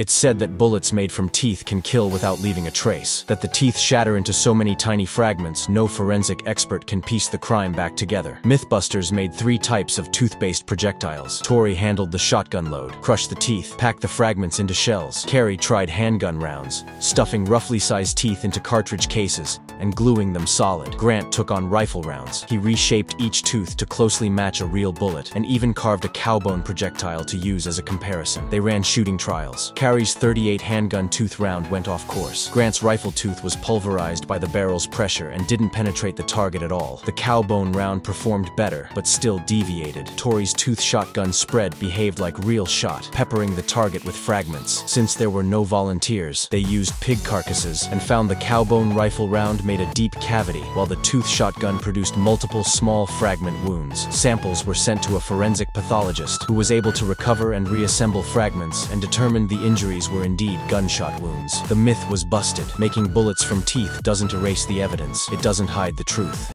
It's said that bullets made from teeth can kill without leaving a trace, that the teeth shatter into so many tiny fragments no forensic expert can piece the crime back together. Mythbusters made three types of tooth-based projectiles. Tori handled the shotgun load, crushed the teeth, packed the fragments into shells. Kari tried handgun rounds, stuffing roughly sized teeth into cartridge cases and gluing them solid. Grant took on rifle rounds. He reshaped each tooth to closely match a real bullet, and even carved a cowbone projectile to use as a comparison. They ran shooting trials. Kari's 38 handgun tooth round went off course. Grant's rifle tooth was pulverized by the barrel's pressure and didn't penetrate the target at all. The cowbone round performed better, but still deviated. Tori's tooth shotgun spread behaved like real shot, peppering the target with fragments. Since there were no volunteers, they used pig carcasses and found the cowbone rifle round made a deep cavity, while the tooth shotgun produced multiple small fragment wounds. Samples were sent to a forensic pathologist, who was able to recover and reassemble fragments and determined the injuries were indeed gunshot wounds. The myth was busted. Making bullets from teeth doesn't erase the evidence. It doesn't hide the truth.